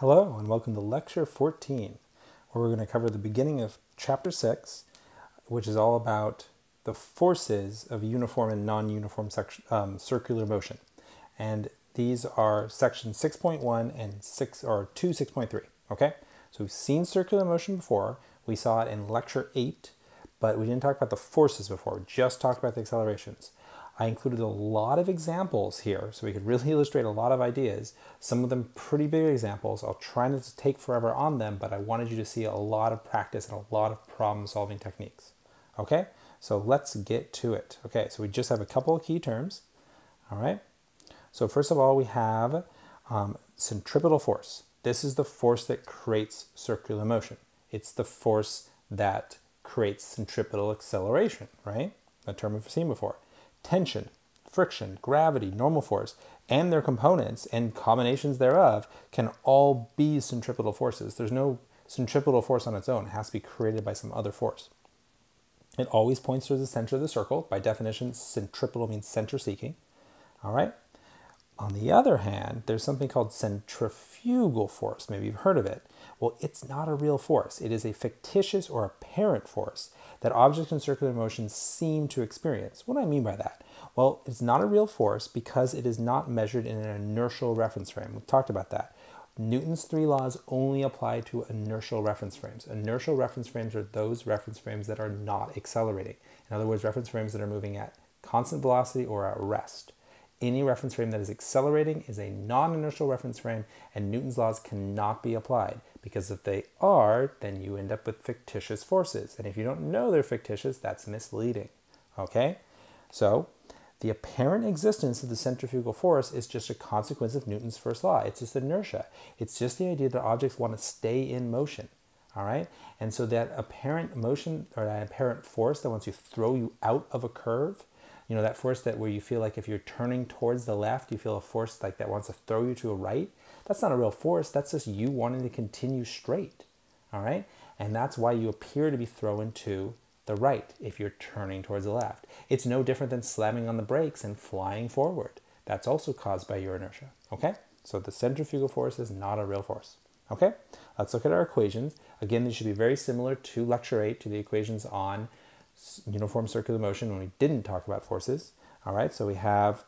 Hello, and welcome to Lecture 14, where we're going to cover the beginning of Chapter 6, which is all about the forces of uniform and non uniform um, circular motion. And these are section 6.1 and 6 or 2 6.3. Okay? So we've seen circular motion before. We saw it in Lecture 8, but we didn't talk about the forces before. We just talked about the accelerations. I included a lot of examples here so we could really illustrate a lot of ideas. Some of them pretty big examples. I'll try not to take forever on them, but I wanted you to see a lot of practice and a lot of problem solving techniques. Okay, so let's get to it. Okay, so we just have a couple of key terms. All right, so first of all, we have um, centripetal force. This is the force that creates circular motion. It's the force that creates centripetal acceleration, right? A term we've seen before tension, friction, gravity, normal force, and their components and combinations thereof can all be centripetal forces. There's no centripetal force on its own, it has to be created by some other force. It always points to the center of the circle. By definition, centripetal means center seeking. All right. On the other hand, there's something called centrifugal force. Maybe you've heard of it. Well, it's not a real force. It is a fictitious or apparent force that objects in circular motion seem to experience. What do I mean by that? Well, it's not a real force because it is not measured in an inertial reference frame. We've talked about that. Newton's three laws only apply to inertial reference frames. Inertial reference frames are those reference frames that are not accelerating. In other words, reference frames that are moving at constant velocity or at rest. Any reference frame that is accelerating is a non-inertial reference frame and Newton's laws cannot be applied because if they are, then you end up with fictitious forces. And if you don't know they're fictitious, that's misleading. Okay? So, the apparent existence of the centrifugal force is just a consequence of Newton's first law. It's just inertia. It's just the idea that objects want to stay in motion. All right? And so that apparent motion or that apparent force that wants to throw you out of a curve, you know, that force that where you feel like if you're turning towards the left, you feel a force like that wants to throw you to a right, that's not a real force. That's just you wanting to continue straight. All right? And that's why you appear to be thrown to the right if you're turning towards the left. It's no different than slamming on the brakes and flying forward. That's also caused by your inertia. Okay? So the centrifugal force is not a real force. Okay? Let's look at our equations. Again, these should be very similar to lecture 8, to the equations on uniform circular motion when we didn't talk about forces. All right, so we have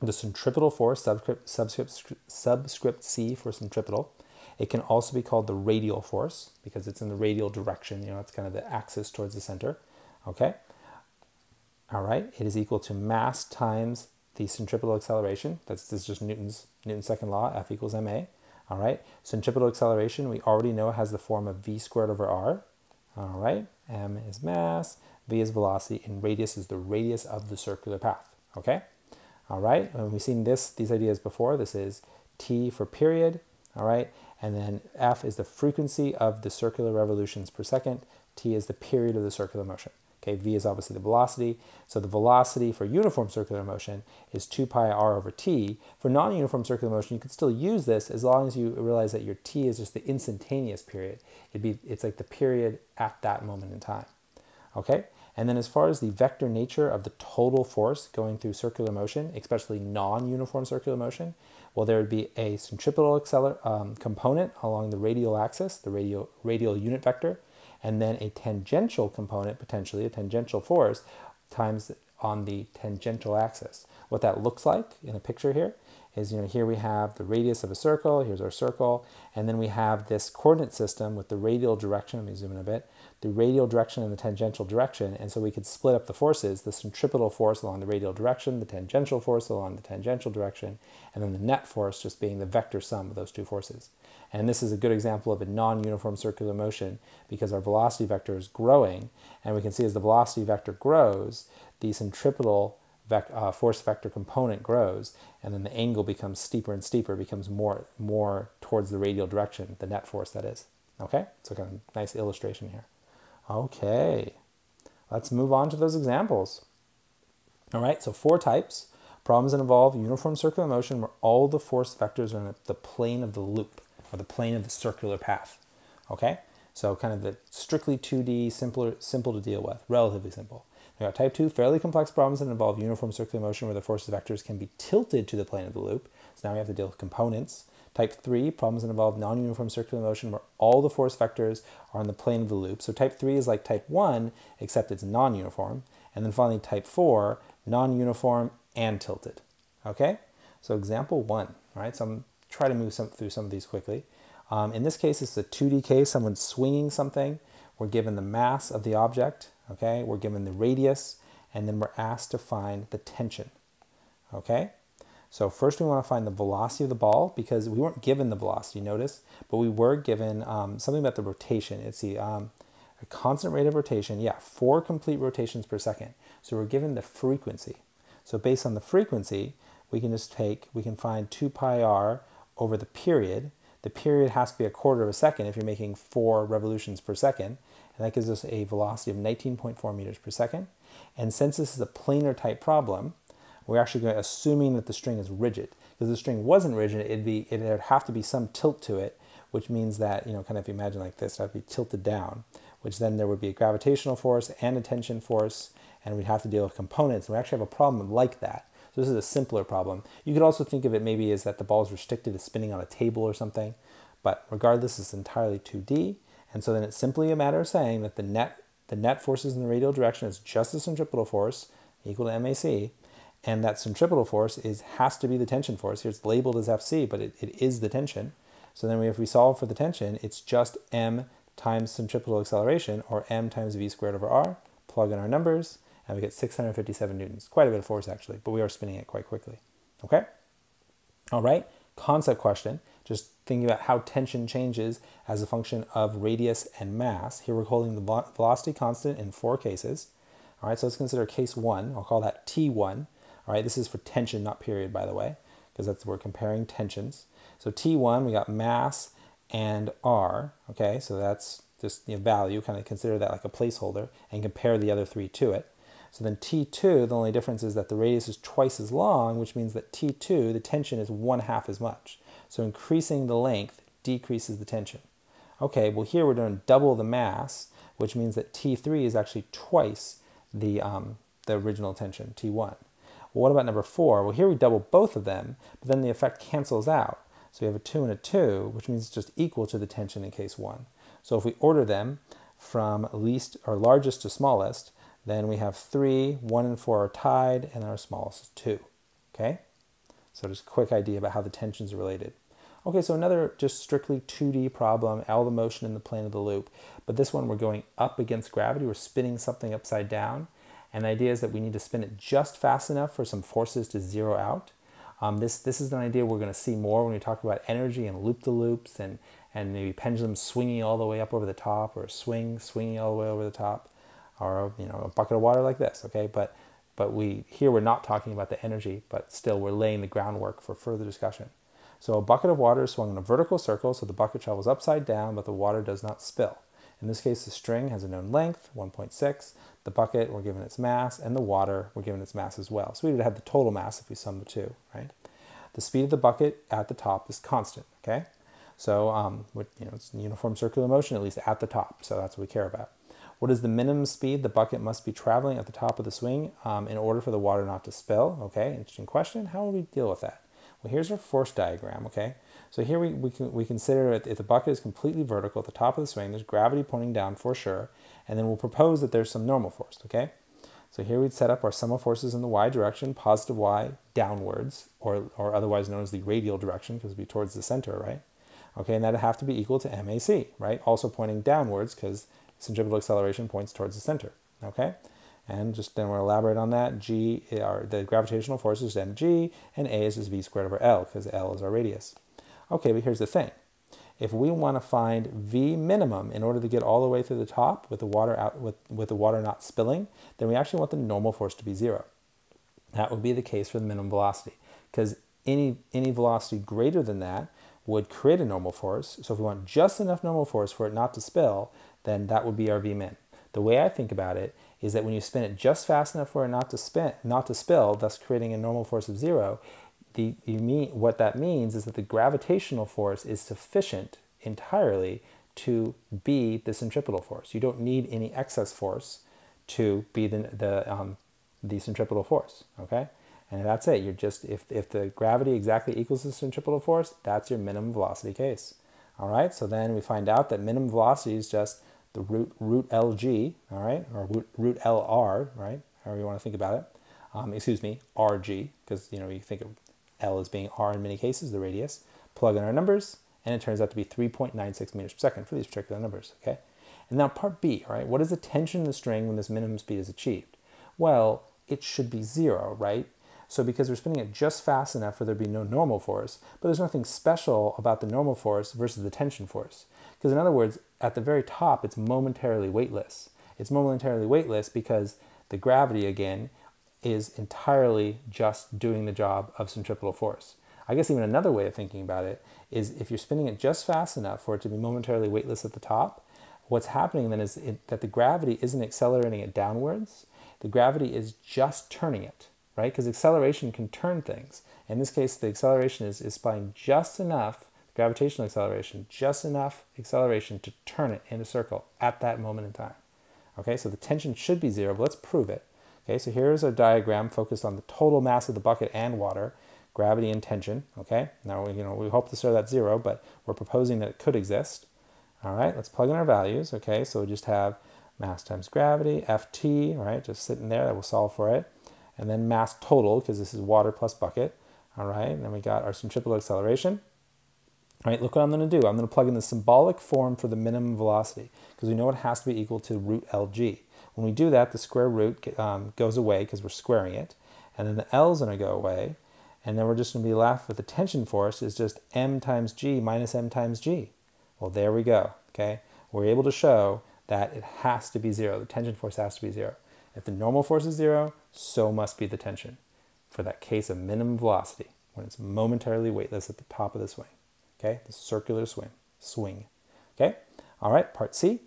the centripetal force, subscript, subscript, subscript C for centripetal. It can also be called the radial force because it's in the radial direction. You know, it's kind of the axis towards the center. Okay. All right. It is equal to mass times the centripetal acceleration. That's this is just Newton's Newton's second law. F equals ma. All right. Centripetal acceleration we already know has the form of v squared over r. All right. M is mass, v is velocity, and radius is the radius of the circular path. Okay. All right, and we've seen this these ideas before. This is t for period, all right, and then f is the frequency of the circular revolutions per second. t is the period of the circular motion. Okay, v is obviously the velocity. So the velocity for uniform circular motion is 2 pi r over t. For non-uniform circular motion, you could still use this as long as you realize that your t is just the instantaneous period. It'd be, it's like the period at that moment in time. Okay, and then as far as the vector nature of the total force going through circular motion, especially non-uniform circular motion, well, there would be a centripetal um, component along the radial axis, the radial, radial unit vector, and then a tangential component, potentially a tangential force, times on the tangential axis. What that looks like in a picture here is, you know, here we have the radius of a circle, here's our circle, and then we have this coordinate system with the radial direction, let me zoom in a bit, the radial direction and the tangential direction, and so we could split up the forces, the centripetal force along the radial direction, the tangential force along the tangential direction, and then the net force just being the vector sum of those two forces. And this is a good example of a non-uniform circular motion because our velocity vector is growing, and we can see as the velocity vector grows, the centripetal uh, force vector component grows, and then the angle becomes steeper and steeper, becomes more more towards the radial direction, the net force that is. Okay, so kind of nice illustration here. Okay, let's move on to those examples. All right, so four types. Problems that involve uniform circular motion where all the force vectors are in the plane of the loop or the plane of the circular path. Okay, so kind of the strictly 2D, simpler, simple to deal with, relatively simple. Got type 2, fairly complex problems that involve uniform circular motion where the force vectors can be tilted to the plane of the loop. So now we have to deal with components. Type 3, problems that involve non-uniform circular motion where all the force vectors are on the plane of the loop. So type 3 is like type 1, except it's non-uniform. And then finally type 4, non-uniform and tilted. Okay? So example 1, right? So I'm try to move some, through some of these quickly. Um, in this case, it's a 2D case. Someone's swinging something. We're given the mass of the object, okay? We're given the radius, and then we're asked to find the tension, okay? So first we want to find the velocity of the ball because we weren't given the velocity, notice, but we were given um, something about the rotation. It's the um, a constant rate of rotation, yeah, four complete rotations per second. So we're given the frequency. So based on the frequency, we can just take, we can find 2 pi r over the period. The period has to be a quarter of a second if you're making four revolutions per second, and that gives us a velocity of 19.4 meters per second. And since this is a planar type problem, we're actually going to, assuming that the string is rigid. Because the string wasn't rigid, it'd be it'd have to be some tilt to it, which means that you know, kind of if you imagine like this, would be tilted down, which then there would be a gravitational force and a tension force, and we'd have to deal with components. And we actually have a problem like that. So this is a simpler problem. You could also think of it maybe as that the ball is restricted to spinning on a table or something, but regardless, it's entirely 2D. And so then it's simply a matter of saying that the net the net forces in the radial direction is just the centripetal force equal to MAC, and that centripetal force is has to be the tension force. Here it's labeled as FC, but it, it is the tension. So then we, if we solve for the tension, it's just m times centripetal acceleration, or m times v squared over r. Plug in our numbers, and we get 657 newtons. Quite a bit of force actually, but we are spinning it quite quickly. Okay? All right, concept question. Just thinking about how tension changes as a function of radius and mass. Here we're holding the velocity constant in four cases. All right, so let's consider case one. I'll call that T1. All right, this is for tension, not period, by the way, because that's we're comparing tensions. So T1, we got mass and R. Okay, so that's just the value. Kind of consider that like a placeholder and compare the other three to it. So then T2, the only difference is that the radius is twice as long, which means that T2, the tension is one half as much. So increasing the length decreases the tension. Okay, well here we're doing double the mass, which means that T3 is actually twice the, um, the original tension, T1. Well, what about number four? Well, here we double both of them, but then the effect cancels out. So we have a 2 and a 2, which means it's just equal to the tension in case 1. So if we order them from least or largest to smallest, then we have 3, 1 and 4 are tied, and then our smallest is 2. Okay? So just a quick idea about how the tensions are related. Okay, so another just strictly 2D problem, all the motion in the plane of the loop. But this one we're going up against gravity, we're spinning something upside down. And the idea is that we need to spin it just fast enough for some forces to zero out. Um, this, this is an idea we're going to see more when we talk about energy and loop-the-loops and, and maybe pendulums swinging all the way up over the top or swing swinging all the way over the top or you know a bucket of water like this okay but but we here we're not talking about the energy but still we're laying the groundwork for further discussion so a bucket of water is swung in a vertical circle so the bucket travels upside down but the water does not spill. In this case the string has a known length 1.6 the bucket we're given its mass and the water we're given its mass as well. So we would have the total mass if we sum the two right? The speed of the bucket at the top is constant okay? So um, you know, it's uniform circular motion at least at the top. So that's what we care about. What is the minimum speed the bucket must be traveling at the top of the swing um, in order for the water not to spill? Okay, interesting question. How will we deal with that? Well, here's our force diagram, okay? So here we, we, can, we consider that if the bucket is completely vertical at the top of the swing, there's gravity pointing down for sure, and then we'll propose that there's some normal force, okay? So here we'd set up our sum of forces in the y direction, positive y downwards, or, or otherwise known as the radial direction, because it'd be towards the center, right? Okay, and that'd have to be equal to MAC, right? Also pointing downwards, because centripetal acceleration points towards the center. Okay, and just then we'll elaborate on that. G are the gravitational force is mg, and a is just v squared over l because l is our radius. Okay, but here's the thing: if we want to find v minimum in order to get all the way through the top with the water out with with the water not spilling, then we actually want the normal force to be zero. That would be the case for the minimum velocity because any any velocity greater than that would create a normal force. So if we want just enough normal force for it not to spill, then that would be our V min. The way I think about it is that when you spin it just fast enough for it not to spin, not to spill, thus creating a normal force of zero, the, you mean, what that means is that the gravitational force is sufficient entirely to be the centripetal force. You don't need any excess force to be the, the, um, the centripetal force, okay? And that's it. You're just, if, if the gravity exactly equals the centripetal force, that's your minimum velocity case. All right, so then we find out that minimum velocity is just the root, root LG, all right, or root, root LR, right, however you want to think about it. Um, excuse me, RG, because, you know, you think of L as being R in many cases, the radius. Plug in our numbers, and it turns out to be 3.96 meters per second for these particular numbers, okay? And now part B, right, what is the tension in the string when this minimum speed is achieved? Well, it should be zero, right? So because we're spinning it just fast enough for there to be no normal force, but there's nothing special about the normal force versus the tension force. Because in other words, at the very top, it's momentarily weightless. It's momentarily weightless because the gravity, again, is entirely just doing the job of centripetal force. I guess even another way of thinking about it is if you're spinning it just fast enough for it to be momentarily weightless at the top, what's happening then is it, that the gravity isn't accelerating it downwards. The gravity is just turning it right? Because acceleration can turn things. In this case, the acceleration is, is applying just enough, gravitational acceleration, just enough acceleration to turn it in a circle at that moment in time. Okay, so the tension should be zero, but let's prove it. Okay, so here's a diagram focused on the total mass of the bucket and water, gravity and tension. Okay, now we, you know, we hope to start that zero, but we're proposing that it could exist. All right, let's plug in our values. Okay, so we just have mass times gravity, Ft, right, just sitting there, that will solve for it and then mass total, because this is water plus bucket. All right, and then we got our centripetal acceleration. Right, look what I'm going to do. I'm going to plug in the symbolic form for the minimum velocity, because we know it has to be equal to root LG. When we do that, the square root um, goes away because we're squaring it, and then the L is going to go away, and then we're just going to be left with the tension force is just m times g minus m times g. Well, there we go, okay? We're able to show that it has to be zero. The tension force has to be zero. If the normal force is zero, so must be the tension for that case of minimum velocity when it's momentarily weightless at the top of the swing. Okay, the circular swing. Swing. Okay, all right, part C.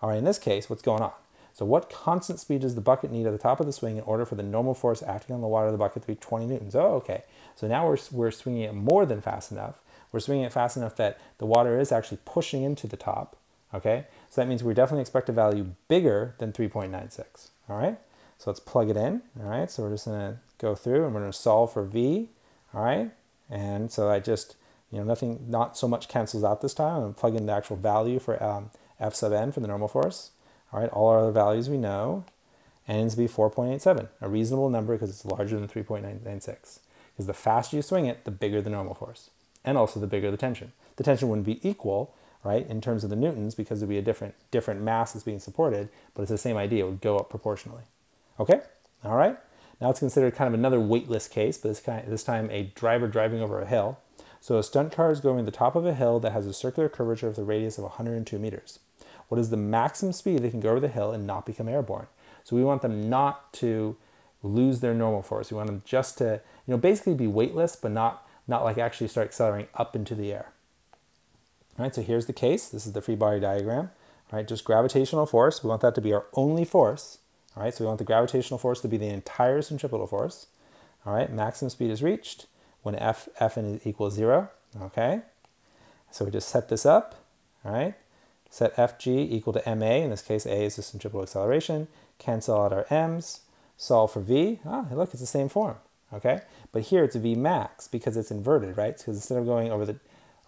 All right, in this case, what's going on? So what constant speed does the bucket need at the top of the swing in order for the normal force acting on the water of the bucket to be 20 newtons? Oh, okay. So now we're, we're swinging it more than fast enough. We're swinging it fast enough that the water is actually pushing into the top. Okay, so that means we definitely expect a value bigger than 3.96. All right, so let's plug it in. All right, so we're just gonna go through and we're gonna solve for V. All right, and so I just, you know, nothing, not so much cancels out this time. I'm plug in the actual value for um, F sub n for the normal force. All right, all our other values we know. N needs to be 4.87, a reasonable number because it's larger than 3.996. Because the faster you swing it, the bigger the normal force, and also the bigger the tension. The tension wouldn't be equal, right, in terms of the newtons because it would be a different, different mass that's being supported, but it's the same idea, it would go up proportionally. Okay, all right. Now it's considered kind of another weightless case, but this, kind, this time a driver driving over a hill. So a stunt car is going the top of a hill that has a circular curvature of the radius of 102 meters. What is the maximum speed they can go over the hill and not become airborne? So we want them not to lose their normal force. We want them just to, you know, basically be weightless, but not, not like actually start accelerating up into the air. All right, so here's the case. This is the free body diagram. All right, just gravitational force. We want that to be our only force. All right, so we want the gravitational force to be the entire centripetal force. All right, maximum speed is reached when F, F is equals zero. Okay, so we just set this up. All right, set Fg equal to ma. In this case, a is the centripetal acceleration. Cancel out our m's. Solve for v. Ah, look, it's the same form. Okay, but here it's v max because it's inverted, right? Because instead of going over the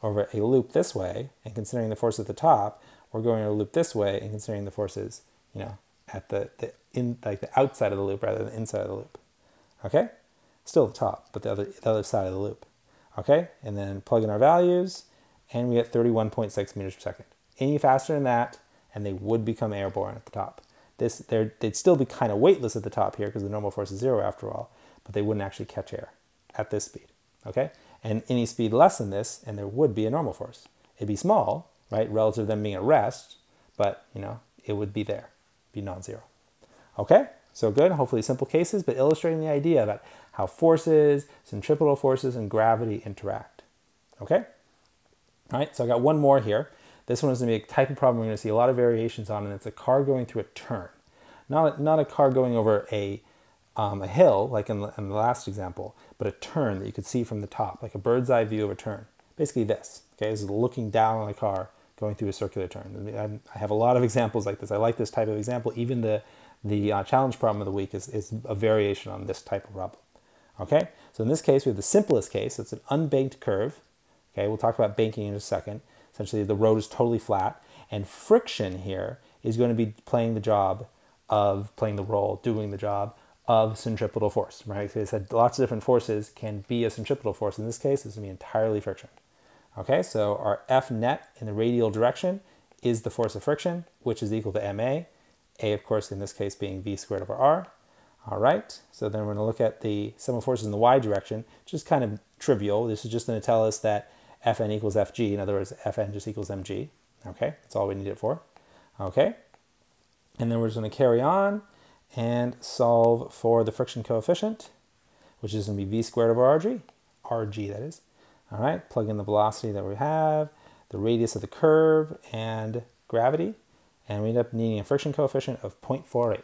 over a loop this way and considering the force at the top, we're going a loop this way and considering the forces, you know, at the, the in like the outside of the loop rather than inside of the loop. Okay? Still the top, but the other the other side of the loop. Okay? And then plug in our values and we get 31.6 meters per second. Any faster than that, and they would become airborne at the top. This they'd still be kind of weightless at the top here because the normal force is zero after all, but they wouldn't actually catch air at this speed. Okay? and any speed less than this, and there would be a normal force. It'd be small, right, relative to them being at rest, but you know, it would be there, be non-zero. Okay, so good, hopefully simple cases, but illustrating the idea about how forces, centripetal forces, and gravity interact. Okay? All right, so I got one more here. This one is going to be a type of problem we're going to see a lot of variations on, and it's a car going through a turn. Not a, not a car going over a um, a hill, like in the, in the last example, but a turn that you could see from the top, like a bird's eye view of a turn. Basically this, okay, this is looking down on a car going through a circular turn. I have a lot of examples like this. I like this type of example. Even the, the uh, challenge problem of the week is, is a variation on this type of problem. Okay, so in this case, we have the simplest case. It's an unbanked curve. Okay, we'll talk about banking in a second. Essentially, the road is totally flat, and friction here is going to be playing the job of playing the role, doing the job of centripetal force, right? So they said lots of different forces can be a centripetal force. In this case, it's going to be entirely friction. Okay, so our F net in the radial direction is the force of friction, which is equal to ma. A, of course, in this case being v squared over r. All right, so then we're going to look at the sum of forces in the y direction, which is kind of trivial. This is just going to tell us that Fn equals Fg. In other words, Fn just equals mg. Okay, that's all we need it for. Okay, and then we're just going to carry on and solve for the friction coefficient, which is going to be v squared over rg, rg that is. All right, plug in the velocity that we have, the radius of the curve, and gravity, and we end up needing a friction coefficient of 0.48.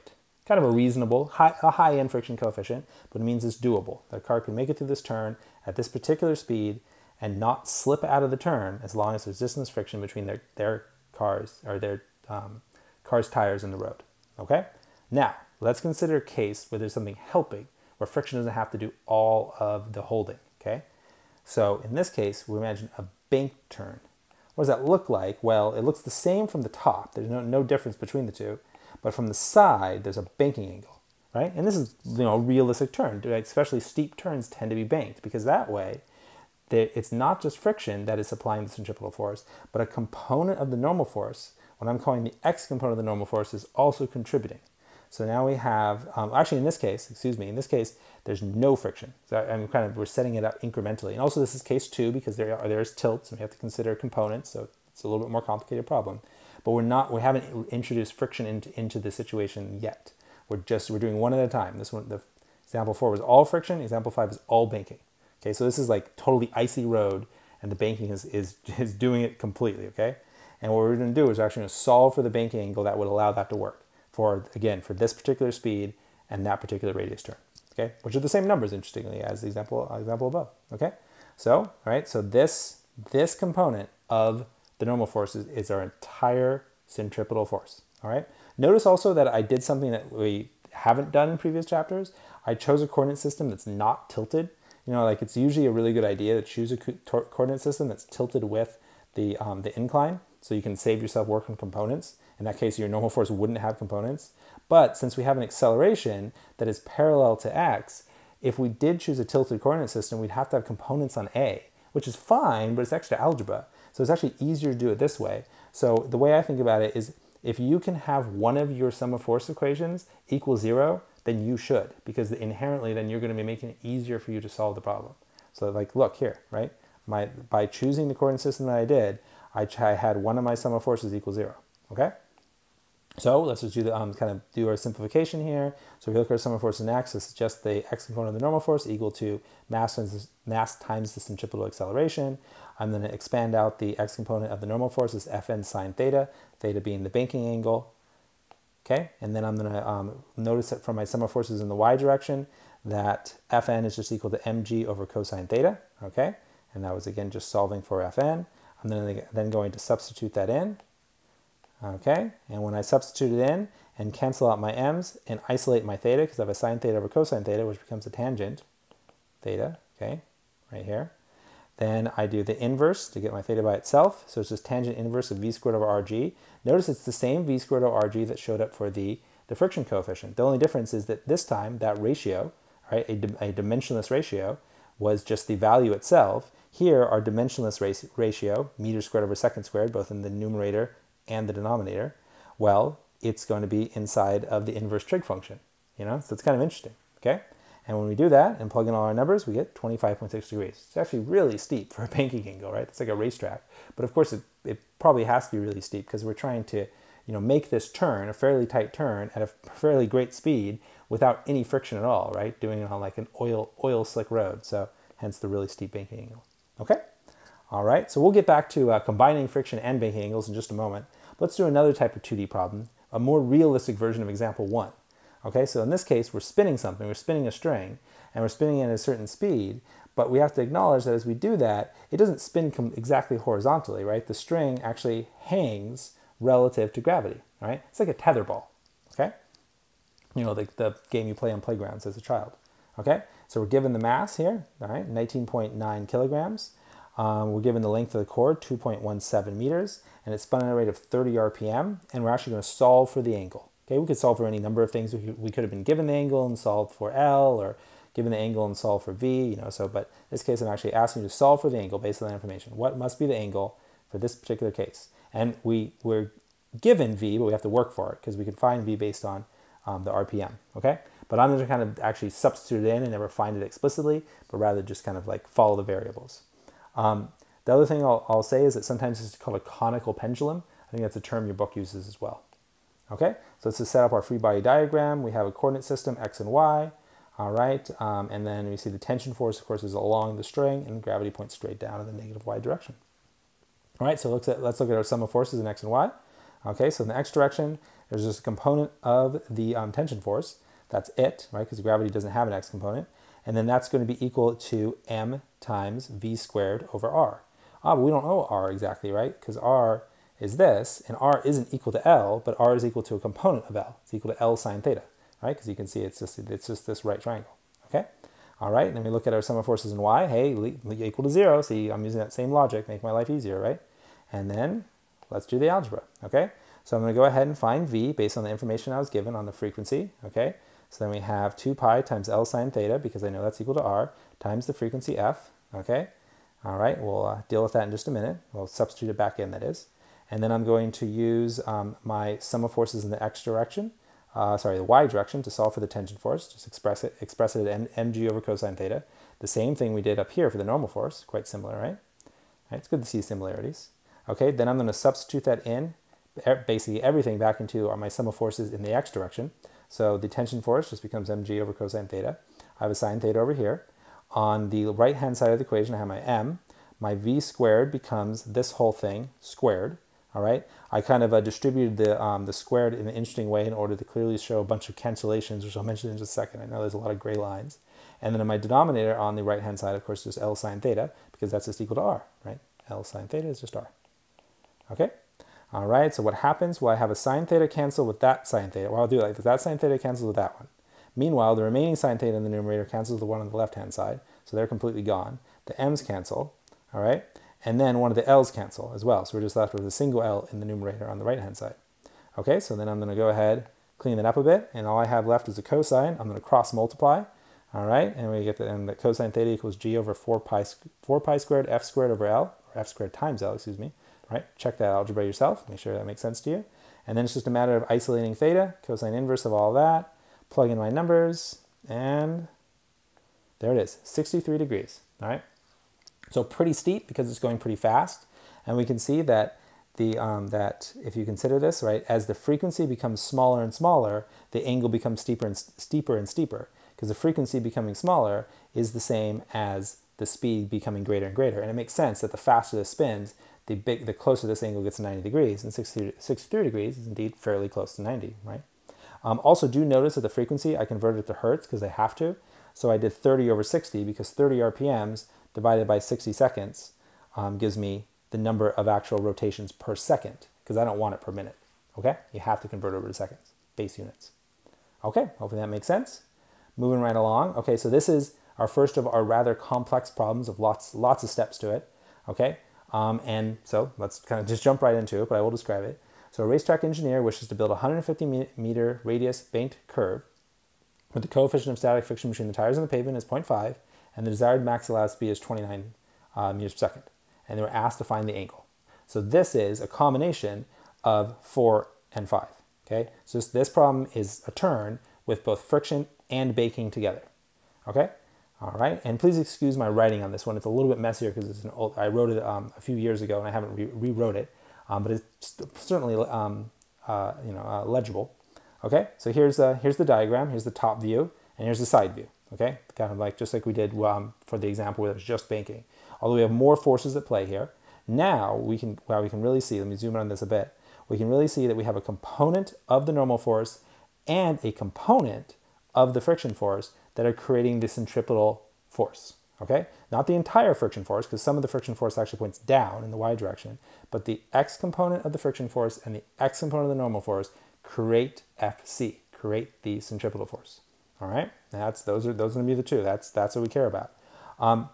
Kind of a reasonable, high, a high-end friction coefficient, but it means it's doable. The car can make it through this turn at this particular speed and not slip out of the turn as long as there's distance friction between their, their cars or their um, car's tires in the road. Okay? Now, let's consider a case where there's something helping, where friction doesn't have to do all of the holding. Okay? So in this case, we imagine a bank turn. What does that look like? Well, it looks the same from the top. There's no, no difference between the two. But from the side, there's a banking angle, right? And this is, you know, a realistic turn. Especially steep turns tend to be banked because that way, it's not just friction that is supplying the centripetal force, but a component of the normal force, what I'm calling the x component of the normal force, is also contributing. So now we have, um, actually in this case, excuse me, in this case, there's no friction. So I'm kind of, we're setting it up incrementally. And also this is case two because there are, there's tilts and we have to consider components. So it's a little bit more complicated problem. But we're not, we haven't introduced friction into, into the situation yet. We're just, we're doing one at a time. This one, the example four was all friction. Example five is all banking. Okay, so this is like totally icy road and the banking is, is, is doing it completely, okay? And what we're gonna do is we're actually gonna solve for the banking angle that would allow that to work for, again, for this particular speed and that particular radius turn, okay? Which are the same numbers, interestingly, as the example, example above, okay? So, all right, so this, this component of the normal force is, is our entire centripetal force, all right? Notice also that I did something that we haven't done in previous chapters. I chose a coordinate system that's not tilted. You know, like it's usually a really good idea to choose a co coordinate system that's tilted with the, um, the incline so you can save yourself work on components. In that case, your normal force wouldn't have components. But since we have an acceleration that is parallel to x, if we did choose a tilted coordinate system, we'd have to have components on A, which is fine, but it's extra algebra. So it's actually easier to do it this way. So the way I think about it is if you can have one of your sum of force equations equal zero, then you should, because inherently then you're going to be making it easier for you to solve the problem. So like, look here, right? My, by choosing the coordinate system that I did, I, I had one of my sum of forces equal zero, okay? So let's just do the um, kind of do our simplification here. So if we look at our sum of forces in x, this is just the x component of the normal force equal to mass times, mass times the centripetal acceleration. I'm going to expand out the x component of the normal force as fn sine theta, theta being the banking angle. Okay, and then I'm going to um, notice that from my sum of forces in the y direction that fn is just equal to mg over cosine theta. Okay, and that was again just solving for fn. I'm then, then going to substitute that in. Okay, and when I substitute it in and cancel out my m's and isolate my theta, because I have a sine theta over cosine theta, which becomes a tangent theta, okay, right here. Then I do the inverse to get my theta by itself. So it's just tangent inverse of v squared over rg. Notice it's the same v squared over rg that showed up for the, the friction coefficient. The only difference is that this time that ratio, right, a, a dimensionless ratio, was just the value itself. Here, our dimensionless ratio, meter squared over second squared, both in the numerator and the denominator, well, it's going to be inside of the inverse trig function, you know? So it's kind of interesting, okay? And when we do that and plug in all our numbers, we get 25.6 degrees. It's actually really steep for a banking angle, right? It's like a racetrack. But of course, it, it probably has to be really steep because we're trying to, you know, make this turn, a fairly tight turn at a fairly great speed without any friction at all, right? Doing it on like an oil, oil slick road. So hence the really steep banking angle. Okay? All right, so we'll get back to uh, combining friction and banking angles in just a moment. Let's do another type of 2D problem, a more realistic version of example one. Okay, so in this case, we're spinning something, we're spinning a string, and we're spinning it at a certain speed, but we have to acknowledge that as we do that, it doesn't spin exactly horizontally, right? The string actually hangs relative to gravity, right? It's like a tether ball, okay? You know, the, the game you play on playgrounds as a child, okay? So we're given the mass here, all right, 19.9 kilograms. Um, we're given the length of the cord, 2.17 meters, and it's spun at a rate of 30 RPM, and we're actually going to solve for the angle. Okay, we could solve for any number of things. We could have been given the angle and solved for L, or given the angle and solved for V, you know, so, but in this case, I'm actually asking you to solve for the angle based on that information. What must be the angle for this particular case? And we, we're given V, but we have to work for it because we can find V based on um, the RPM, okay? But I'm going to kind of actually substitute it in and never find it explicitly, but rather just kind of like follow the variables. Um, the other thing I'll, I'll, say is that sometimes it's called a conical pendulum. I think that's a term your book uses as well. Okay, so let's set up our free body diagram. We have a coordinate system, x and y. All right, um, and then we see the tension force, of course, is along the string, and gravity points straight down in the negative y direction. All right, so let's, at, let's look at our sum of forces in x and y. Okay, so in the x direction, there's just a component of the um, tension force. That's it, right, because gravity doesn't have an x component. And then that's going to be equal to m times v squared over r. Ah, but we don't know r exactly, right? Because r is this, and r isn't equal to L, but r is equal to a component of L. It's equal to L sine theta, right? Because you can see it's just, it's just this right triangle, okay? All right, and then we look at our sum of forces in y. Hey, equal to zero. See, I'm using that same logic, make my life easier, right? And then let's do the algebra, okay? So I'm going to go ahead and find v based on the information I was given on the frequency, okay? So then we have 2 pi times L sine theta, because I know that's equal to r, times the frequency f, okay? All right, we'll uh, deal with that in just a minute. We'll substitute it back in, that is. And then I'm going to use um, my sum of forces in the x direction, uh, sorry, the y direction to solve for the tension force. Just express it, express it at mg over cosine theta. The same thing we did up here for the normal force, quite similar, right? it's good to see similarities. Okay, then I'm going to substitute that in, basically everything back into my sum of forces in the x direction. So the tension force just becomes mg over cosine theta. I have a sine theta over here. On the right-hand side of the equation, I have my m. My v squared becomes this whole thing squared. All right, I kind of uh, distributed the, um, the squared in an interesting way in order to clearly show a bunch of cancellations, which I'll mention in just a second. I know there's a lot of gray lines. And then in my denominator on the right-hand side, of course, just L sine theta, because that's just equal to R, right? L sine theta is just R. Okay? All right, so what happens? Well, I have a sine theta cancel with that sine theta. Well, I'll do it like this. That sine theta cancels with that one. Meanwhile, the remaining sine theta in the numerator cancels with the one on the left-hand side, so they're completely gone. The m's cancel, all right? And then one of the L's cancel as well. So we're just left with a single L in the numerator on the right-hand side. Okay, so then I'm going to go ahead, clean that up a bit, and all I have left is a cosine. I'm to cross multiply. All right, and we get the, and the cosine theta equals g over 4 pi, 4 pi squared f squared over L, or f squared times L, excuse me. Right, check that algebra yourself. Make sure that makes sense to you. And then it's just a matter of isolating theta, cosine inverse of all that, plug in my numbers, and there it is, 63 degrees. All right. So pretty steep because it's going pretty fast. And we can see that the um, that if you consider this, right, as the frequency becomes smaller and smaller, the angle becomes steeper and steeper and steeper because the frequency becoming smaller is the same as the speed becoming greater and greater. And it makes sense that the faster this spins, the big, the closer this angle gets to 90 degrees. And 63, 63 degrees is indeed fairly close to 90, right? Um, also, do notice that the frequency, I converted it to hertz because I have to. So I did 30 over 60 because 30 RPMs divided by 60 seconds um, gives me the number of actual rotations per second because I don't want it per minute. Okay? You have to convert over to seconds, base units. Okay, hopefully that makes sense. Moving right along. Okay, so this is our first of our rather complex problems of lots, lots of steps to it. Okay, um, and so let's kind of just jump right into it, but I will describe it. So a racetrack engineer wishes to build a 150 meter radius banked curve where the coefficient of static friction between the tires and the pavement is 0.5 and the desired max allowed speed is 29 uh, meters per second. And they were asked to find the angle. So this is a combination of 4 and 5. Okay, so this, this problem is a turn with both friction and banking together. Okay, all right, and please excuse my writing on this one. It's a little bit messier because it's an old. I wrote it um, a few years ago and I haven't re- rewrote it, um, but it's certainly um, uh, you know uh, legible. Okay, so here's uh, here's the diagram. Here's the top view, and here's the side view. Okay, kind of like just like we did um, for the example where it's just banking. Although we have more forces at play here, now we can well we can really see. Let me zoom in on this a bit. We can really see that we have a component of the normal force and a component of the friction force that are creating the centripetal force. Okay, not the entire friction force because some of the friction force actually points down in the y direction, but the x component of the friction force and the x component of the normal force create Fc, create the centripetal force. All right, that's those are those are going to be the two. That's that's what we care about. Um,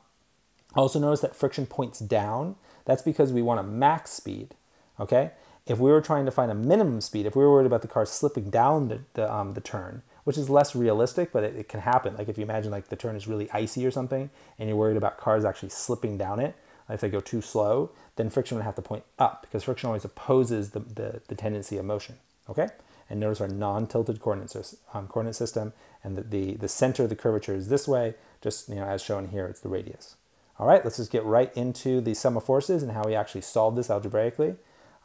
also notice that friction points down. That's because we want a max speed. Okay, if we were trying to find a minimum speed, if we were worried about the car slipping down the the, um, the turn, which is less realistic, but it, it can happen. Like if you imagine like the turn is really icy or something, and you're worried about cars actually slipping down it, if they go too slow, then friction would have to point up because friction always opposes the, the, the tendency of motion. Okay? And notice our non-tilted coordinate, um, coordinate system, and the, the, the center of the curvature is this way, just you know as shown here, it's the radius. All right, let's just get right into the sum of forces and how we actually solve this algebraically.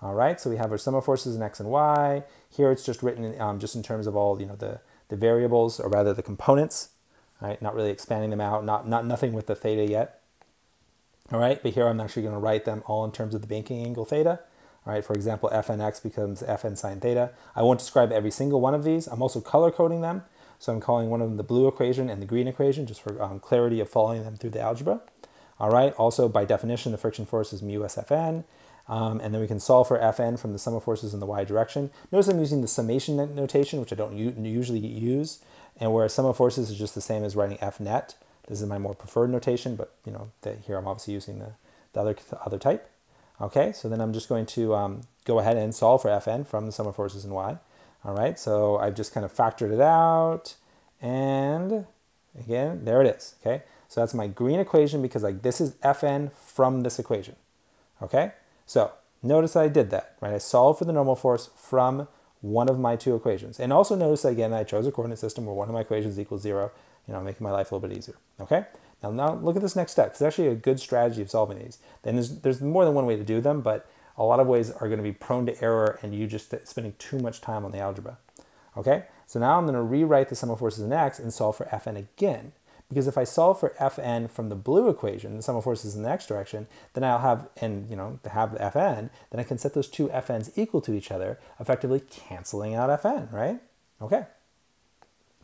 All right, so we have our sum of forces in x and y. Here it's just written um, just in terms of all you know the, the variables, or rather the components, right? Not really expanding them out, not, not nothing with the theta yet. All right, but here I'm actually going to write them all in terms of the banking angle theta. All right, for example, fnx becomes fn sine theta. I won't describe every single one of these. I'm also color coding them. So I'm calling one of them the blue equation and the green equation just for um, clarity of following them through the algebra. All right, also by definition, the friction force is mu s fn. Um, and then we can solve for fn from the sum of forces in the y direction. Notice I'm using the summation notation, which I don't usually use, and where sum of forces is just the same as writing f net. This is my more preferred notation, but you know, here I'm obviously using the, the other, the other type. Okay, so then I'm just going to um, go ahead and solve for Fn from the sum of forces in y. All right, so I've just kind of factored it out, and again, there it is, okay? So that's my green equation because like this is Fn from this equation, okay? So notice I did that, right? I solved for the normal force from one of my two equations. And also notice again, I chose a coordinate system where one of my equations equals zero you know, making my life a little bit easier. Okay. Now, now look at this next step. It's actually a good strategy of solving these. Then there's, there's more than one way to do them, but a lot of ways are going to be prone to error and you just spending too much time on the algebra. Okay. So now I'm going to rewrite the sum of forces in x and solve for fn again. Because if I solve for fn from the blue equation, the sum of forces in the x direction, then I'll have, and you know, to have fn, then I can set those two fn's equal to each other, effectively canceling out fn, right? Okay.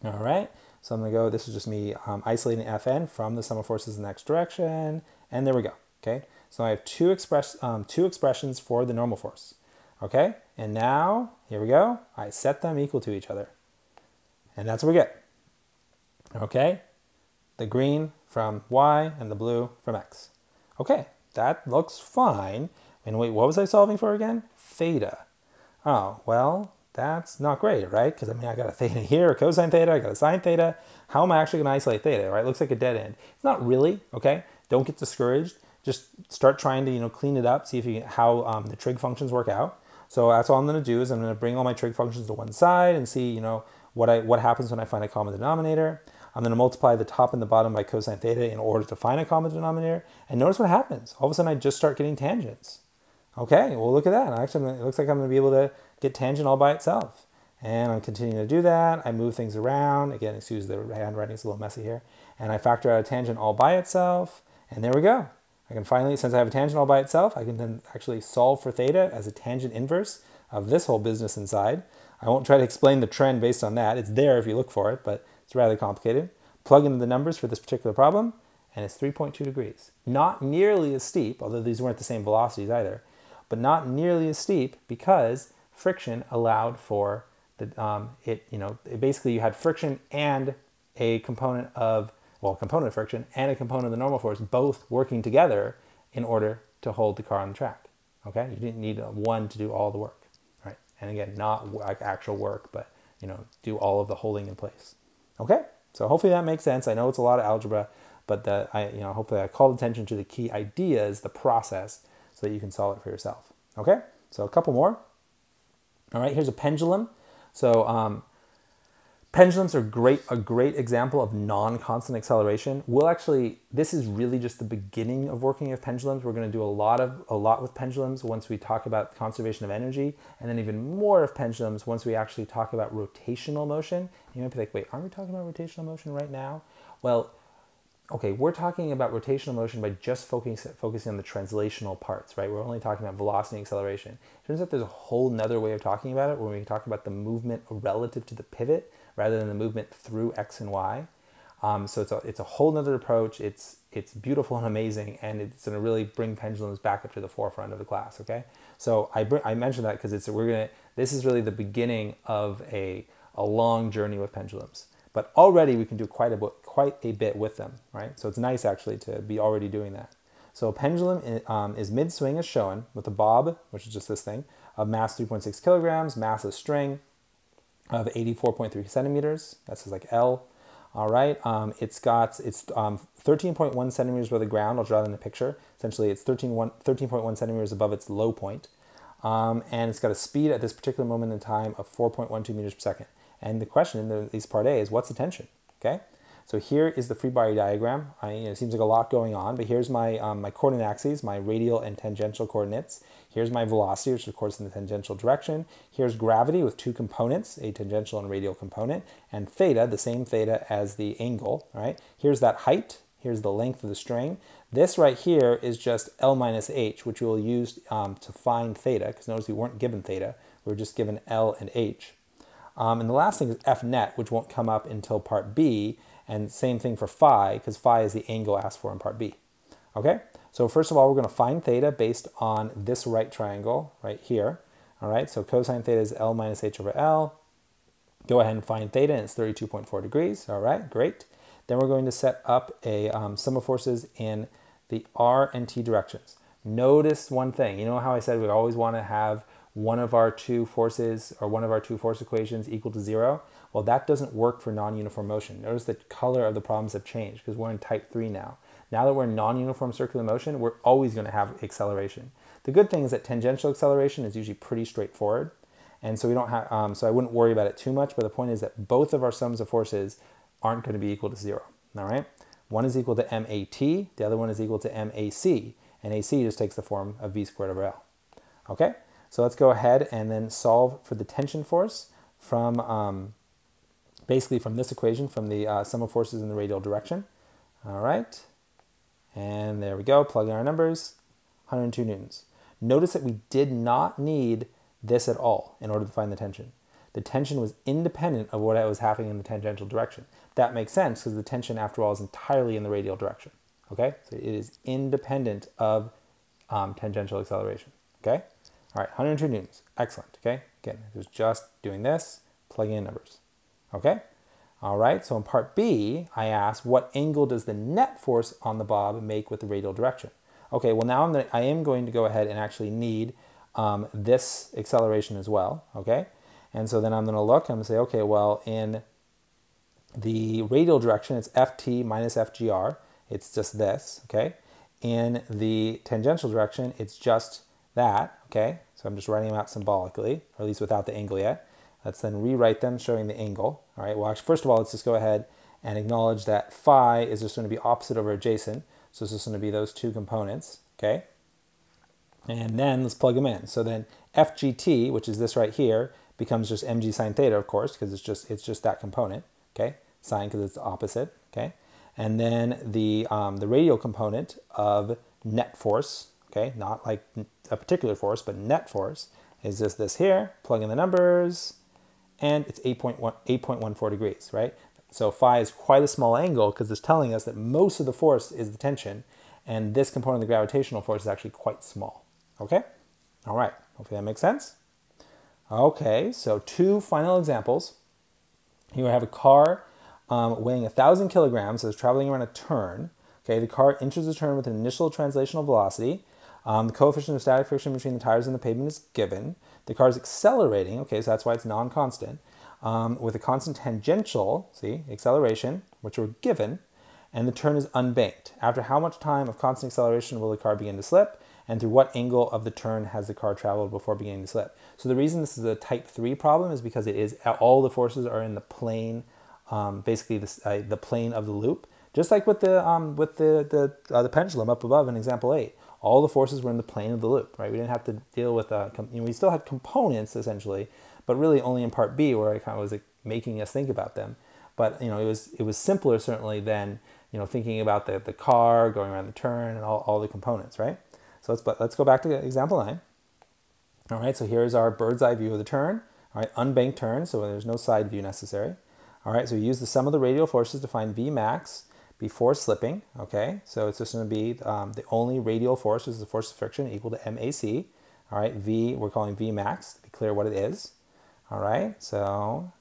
All right. So I'm to go, this is just me um, isolating Fn from the sum of forces in the x direction. And there we go. Okay. So I have two, express, um, two expressions for the normal force. Okay. And now, here we go. I set them equal to each other. And that's what we get. Okay. The green from y and the blue from x. Okay. That looks fine. And wait, what was I solving for again? Theta. Oh, well, that's not great, right? Because I mean, I got a theta here, a cosine theta, I got a sine theta. How am I actually going to isolate theta, right? It looks like a dead end. It's not really, okay? Don't get discouraged. Just start trying to, you know, clean it up, see if you how um, the trig functions work out. So that's all I'm going to do is I'm going to bring all my trig functions to one side and see, you know, what I what happens when I find a common denominator. I'm going to multiply the top and the bottom by cosine theta in order to find a common denominator. And notice what happens. All of a sudden, I just start getting tangents. Okay, well, look at that. Actually, it looks like I'm going to be able to get tangent all by itself. And I'm continuing to do that. I move things around. Again, excuse the handwriting, it's a little messy here. And I factor out a tangent all by itself. And there we go. I can finally, since I have a tangent all by itself, I can then actually solve for theta as a tangent inverse of this whole business inside. I won't try to explain the trend based on that. It's there if you look for it, but it's rather complicated. Plug into the numbers for this particular problem, and it's 3.2 degrees. Not nearly as steep, although these weren't the same velocities either, but not nearly as steep because friction allowed for the, um, it, you know, it basically you had friction and a component of, well, component of friction and a component of the normal force both working together in order to hold the car on the track. Okay, you didn't need one to do all the work, right? And again, not actual work, but you know, do all of the holding in place. Okay, so hopefully that makes sense. I know it's a lot of algebra, but I, you know, hopefully I called attention to the key ideas, the process, so that you can solve it for yourself. Okay, so a couple more. All right, here's a pendulum. So um, pendulums are great, a great example of non-constant acceleration. We'll actually, this is really just the beginning of working with pendulums. We're going to do a lot of a lot with pendulums once we talk about conservation of energy, and then even more of pendulums once we actually talk about rotational motion. You might be like, wait, aren't we talking about rotational motion right now? Well, okay, we're talking about rotational motion by just focusing, focusing on the translational parts, right? We're only talking about velocity and acceleration. It turns out there's a whole nother way of talking about it when we talk about the movement relative to the pivot rather than the movement through X and Y. Um, so it's a, it's a whole nother approach. It's, it's beautiful and amazing, and it's going to really bring pendulums back up to the forefront of the class, okay? So I, br- I mentioned that because it's, we're going to, this is really the beginning of a, a long journey with pendulums. But already we can do quite a, quite a bit with them, right? So it's nice actually to be already doing that. So a pendulum um, is mid-swing as shown with a bob, which is just this thing, of mass 3.6 kilograms, mass of string of 84.3 centimeters. That's like L. All right, um, it's got, it's 13.1 um, centimeters above the ground. I'll draw that in the picture. Essentially, it's 13.1 centimeters above its low point. Um, and it's got a speed at this particular moment in time of 4.12 meters per second. And the question in the, this part A is what's the tension? Okay, so here is the free body diagram. I, you know, it seems like a lot going on, but here's my, um, my coordinate axes, my radial and tangential coordinates. Here's my velocity, which of course in the tangential direction. Here's gravity with two components, a tangential and radial component, and theta, the same theta as the angle, right? Here's that height, here's the length of the string. This right here is just L minus H, which we'll use um, to find theta, because notice we weren't given theta, we were just given L and H. Um, and the last thing is F net, which won't come up until part B, and same thing for phi, because phi is the angle asked for in part B. Okay, so first of all, we're going to find theta based on this right triangle right here. All right, so cosine theta is L minus H over L. Go ahead and find theta, and it's 32.4 degrees. All right, great. Then we're going to set up a um, sum of forces in the R and T directions. Notice one thing. You know how I said we always want to have one of our two forces or one of our two force equations equal to zero? Well, that doesn't work for non-uniform motion. Notice the color of the problems have changed because we're in type 3 now. Now that we're in non-uniform circular motion, we're always going to have acceleration. The good thing is that tangential acceleration is usually pretty straightforward. And so we don't have, um, so I wouldn't worry about it too much, but the point is that both of our sums of forces aren't going to be equal to zero, all right? One is equal to MAT, the other one is equal to MAC, and AC just takes the form of V squared over L. Okay, so let's go ahead and then solve for the tension force from, um, basically from this equation, from the uh, sum of forces in the radial direction. All right, and there we go, plug in our numbers, 102 newtons. Notice that we did not need this at all in order to find the tension. The tension was independent of what I was happening in the tangential direction. That makes sense because the tension, after all, is entirely in the radial direction. Okay, so it is independent of um, tangential acceleration. Okay, all right, 102 newtons. Excellent. Okay, again, it was just doing this, plugging in numbers. Okay, all right, so in part B, I asked what angle does the net force on the bob make with the radial direction? Okay, well now I'm gonna, I am going to go ahead and actually need um, this acceleration as well, okay? And so then I'm gonna look, I'm gonna say, okay, well in the radial direction, it's ft minus fgr, it's just this, okay? In the tangential direction, it's just that, okay? So I'm just writing them out symbolically, or at least without the angle yet. Let's then rewrite them showing the angle. All right, well, actually, first of all, let's just go ahead and acknowledge that phi is just going to be opposite over adjacent. So it's just going to be those two components, okay? And then let's plug them in. So then FGT, which is this right here, becomes just mg sine theta, of course, because it's just it's just that component, okay? Sine because it's opposite, okay? And then the um, the radial component of net force, okay, not like a particular force, but net force is just this here. Plug in the numbers, and it's 8.14 degrees, right? So phi is quite a small angle because it's telling us that most of the force is the tension, and this component of the gravitational force is actually quite small. Okay? All right, hopefully that makes sense. Okay, so two final examples. Here I have a car um, weighing 1,000 kilograms that's traveling around a turn. Okay, the car enters the turn with an initial translational velocity. Um, the coefficient of static friction between the tires and the pavement is given. The car is accelerating, okay, so that's why it's non-constant, um, with a constant tangential, see, acceleration, which we're given, and the turn is unbanked. After how much time of constant acceleration will the car begin to slip, and through what angle of the turn has the car traveled before beginning to slip? So the reason this is a type 3 problem is because it is all the forces are in the plane, um, basically the, uh, the plane of the loop, just like with the, um, with the, the, uh, the pendulum up above in example 8 all the forces were in the plane of the loop, right? We didn't have to deal with, uh, you know, we still had components essentially, but really only in part B where I kind of was like, making us think about them. But, you know, it was, it was simpler certainly than, you know, thinking about the, the car, going around the turn and all, all the components, right? So let's, let's go back to example nine. All right, so here's our bird's eye view of the turn. All right, unbanked turn, so there's no side view necessary. All right, so we use the sum of the radial forces to find V max before slipping, okay? So it's just gonna be um, the only radial force is the force of friction equal to MAC. All right, V, we're calling V max to be clear what it is. All right, so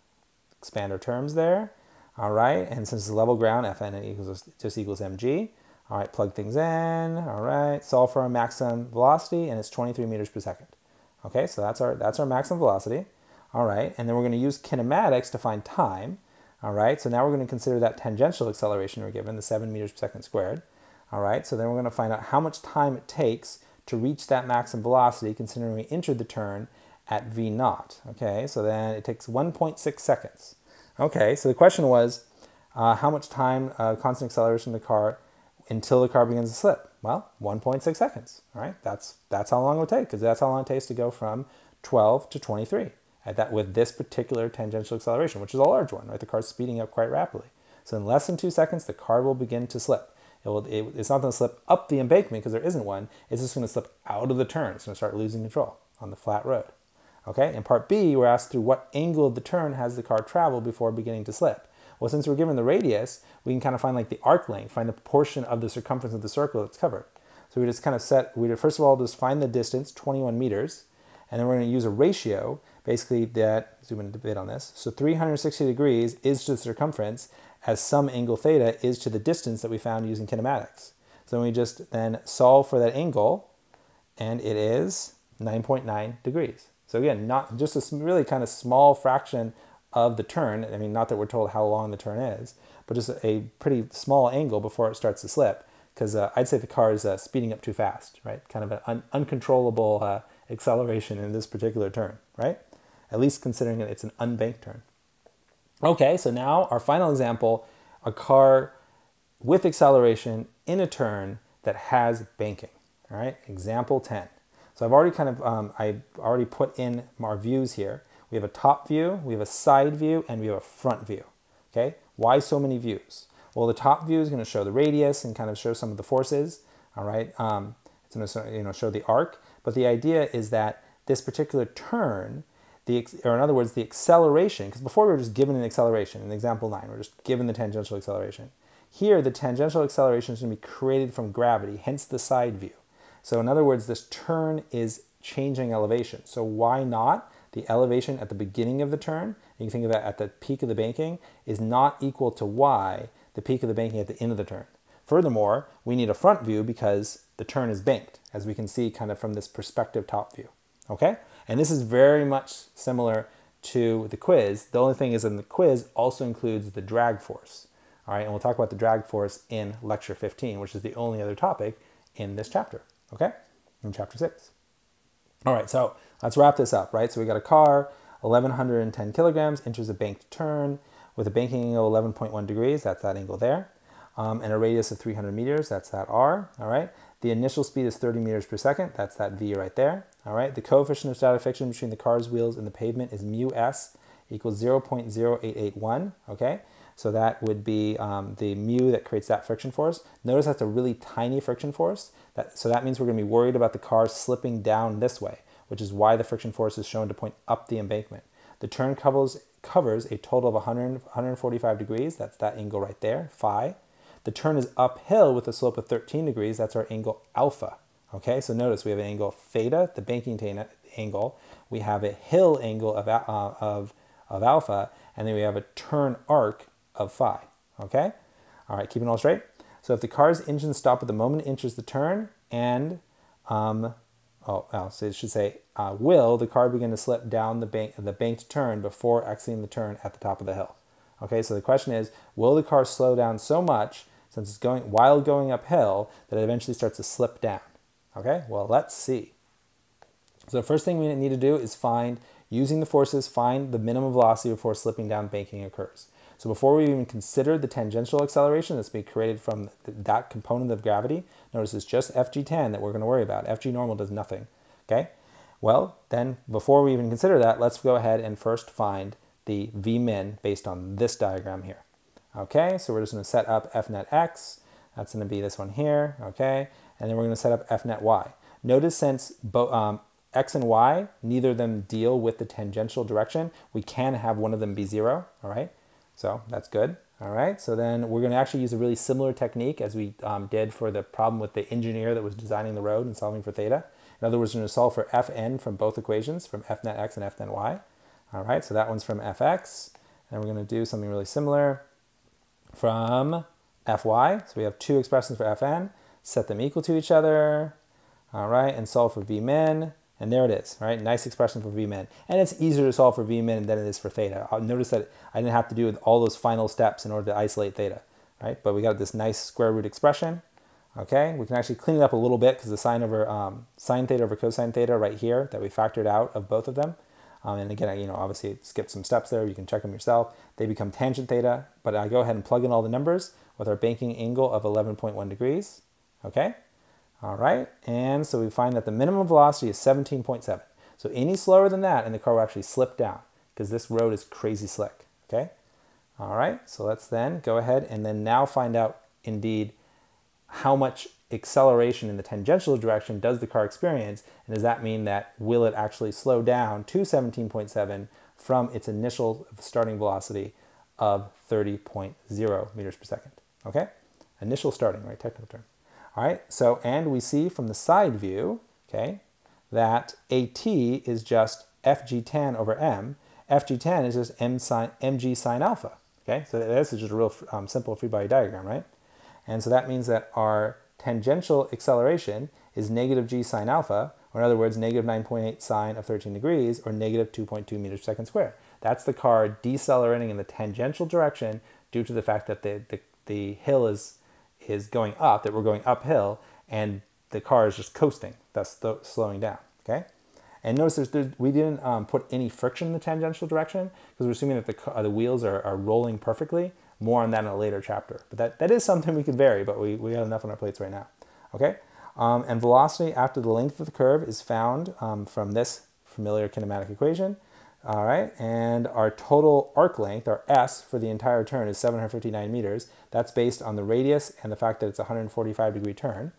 expand our terms there. All right, and since it's level ground, Fn equals just equals mg. All right, plug things in. All right, solve for our maximum velocity, and it's 23 meters per second. Okay, so that's our that's our maximum velocity. All right, and then we're going to use kinematics to find time. All right, so now we're going to consider that tangential acceleration we're given, the 7 meters per second squared. All right, so then we're going to find out how much time it takes to reach that maximum velocity considering we entered the turn at v naught. Okay, so then it takes 1.6 seconds. Okay, so the question was, uh, how much time uh, constant acceleration of the car until the car begins to slip? Well, 1.6 seconds. All right, that's that's how long it would take because that's how long it takes to go from 12 to 23 at that with this particular tangential acceleration, which is a large one. Right, the car's speeding up quite rapidly. So in less than two seconds, the car will begin to slip. It will, it, it's not going to slip up the embankment because there isn't one. It's just going to slip out of the turn. It's going to start losing control on the flat road. Okay, in part B, we're asked through what angle of the turn has the car traveled before beginning to slip. Well, since we're given the radius, we can kind of find like the arc length, find the portion of the circumference of the circle that's covered. So we just kind of set, we first of all just find the distance, 21 meters, and then we're going to use a ratio, basically that, zoom in a bit on this, so 360 degrees is to the circumference as some angle theta is to the distance that we found using kinematics. So we just then solve for that angle, and it is 9.9 degrees. So again, not just a really kind of small fraction of the turn. I mean, not that we're told how long the turn is, but just a pretty small angle before it starts to slip. Because uh, I'd say the car is uh, speeding up too fast, right? Kind of an un uncontrollable uh, acceleration in this particular turn, right? At least considering it's an unbanked turn. Okay, so now our final example, a car with acceleration in a turn that has banking, all right? Example 10. So I've already kind of, um, I already put in our views here. We have a top view, we have a side view, and we have a front view. Okay, why so many views? Well, the top view is going to show the radius and kind of show some of the forces. All right, um, it's going to you know show the arc. But the idea is that this particular turn, the or in other words, the acceleration. Because before we were just given an acceleration. In example nine, we we're just given the tangential acceleration. Here, the tangential acceleration is going to be created from gravity, hence the side view. So in other words, this turn is changing elevation. So why not? The elevation at the beginning of the turn, you can think of it at the peak of the banking, is not equal to y, the peak of the banking at the end of the turn. Furthermore, we need a front view because the turn is banked, as we can see kind of from this perspective top view. Okay? And this is very much similar to the quiz. The only thing is in the quiz also includes the drag force. All right, and we'll talk about the drag force in lecture 15, which is the only other topic in this chapter okay, in chapter 6. All right, so let's wrap this up, right? So we got a car, 1110 kilograms, enters a banked turn with a banking angle 11.1 degrees, that's that angle there, um, and a radius of 300 meters, that's that r, all right? The initial speed is 30 meters per second, that's that v right there, all right? The coefficient of static friction between the car's wheels and the pavement is mu s equals 0.0881, okay? So that would be um, the mu that creates that friction force. Notice that's a really tiny friction force. That, so that means we're going to be worried about the car slipping down this way, which is why the friction force is shown to point up the embankment. The turn covers, covers a total of 100, 145 degrees. That's that angle right there, phi. The turn is uphill with a slope of 13 degrees. That's our angle alpha. Okay, so notice we have an angle theta, the banking angle. We have a hill angle of, uh, of, of alpha, and then we have a turn arc of phi. Okay? All right, keeping it all straight. So if the car's engine stop at the moment it enters the turn and, um, oh, well, so it should say, uh, will the car begin to slip down the, bank, the banked turn before exiting the turn at the top of the hill? Okay, so the question is, will the car slow down so much since it's going while going uphill that it eventually starts to slip down? Okay, well, let's see. So the first thing we need to do is find, using the forces, find the minimum velocity before slipping down banking occurs. So before we even consider the tangential acceleration that's being created from that component of gravity, notice it's just FG tan that we're going to worry about. FG normal does nothing, okay? Well, then before we even consider that, let's go ahead and first find the V min based on this diagram here. Okay, so we're just to set up Fnet x. That's going to be this one here, okay? And then we're going to set up Fnet y. Notice since um, x and y, neither of them deal with the tangential direction, we can have one of them be zero, all right? So that's good. All right, so then we're going to actually use a really similar technique as we um, did for the problem with the engineer that was designing the road and solving for theta. In other words, we're to solve for fn from both equations, from f net x and f net y. All right, so that one's from fx, and we're going to do something really similar. From Fy. So we have two expressions for Fn. Set them equal to each other. All right, and solve for vmin. And there it is, right? Nice expression for vmin. And it's easier to solve for vmin than it is for theta. Notice that I didn't have to do all those final steps in order to isolate theta, right? But we got this nice square root expression. Okay, we can actually clean it up a little bit because the sine over um, sine theta over cosine theta right here that we factored out of both of them. Um, and again, you know, obviously skip some steps there. You can check them yourself. They become tangent theta, but I go ahead and plug in all the numbers with our banking angle of 11.1 degrees. Okay, all right, and so we find that the minimum velocity is 17.7. So any slower than that, and the car will actually slip down because this road is crazy slick. Okay, all right, so let's then go ahead and then now find out indeed how much acceleration in the tangential direction does the car experience, and does that mean that will it actually slow down to 17.7 from its initial starting velocity of 30.0 meters per second? Okay, initial starting, right, technical term. All right, so, and we see from the side view, okay, that AT is just FG tan over M. FG tan is just M sine, MG sine alpha, okay? So this is just a real um, simple free body diagram, right? And so that means that our tangential acceleration is negative g sine alpha, or in other words, negative 9.8 sine of 13 degrees, or negative 2.2 meters per second squared. That's the car decelerating in the tangential direction due to the fact that the, the, the hill is, is going up, that we're going uphill, and the car is just coasting, thus slowing down, okay? And notice there's, we didn't um, put any friction in the tangential direction because we're assuming that the, uh, the wheels are, are rolling perfectly. More on that in a later chapter. But that, that is something we could vary, but we, we got enough on our plates right now. Okay? Um, and velocity after the length of the curve is found um, from this familiar kinematic equation. All right, and our total arc length, our S, for the entire turn is 759 meters. That's based on the radius and the fact that it's a 145 degree turn.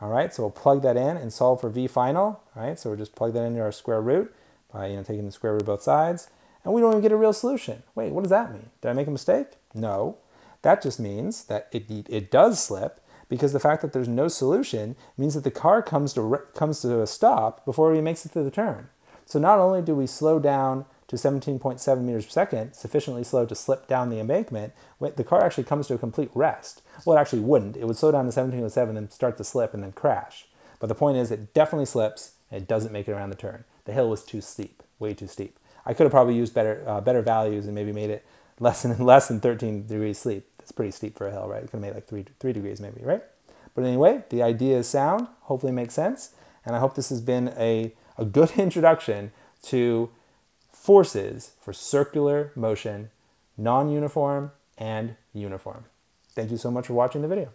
All right, so we'll plug that in and solve for V final. All right, so we'll just plug that into our square root by you know taking the square root of both sides and we don't even get a real solution. Wait, what does that mean? Did I make a mistake? No. That just means that it, it does slip because the fact that there's no solution means that the car comes to, comes to a stop before he makes it to the turn. So not only do we slow down to 17.7 meters per second, sufficiently slow to slip down the embankment, the car actually comes to a complete rest. Well, it actually wouldn't. It would slow down to 17.7 and start to slip and then crash. But the point is it definitely slips and it doesn't make it around the turn. The hill was too steep, way too steep. I could have probably used better uh, better values and maybe made it less than less than 13 degrees sleep. That's pretty steep for a hill, right? It could have made like three three degrees maybe, right? But anyway, the idea is sound. Hopefully, makes sense, and I hope this has been a a good introduction to forces for circular motion, non-uniform and uniform. Thank you so much for watching the video.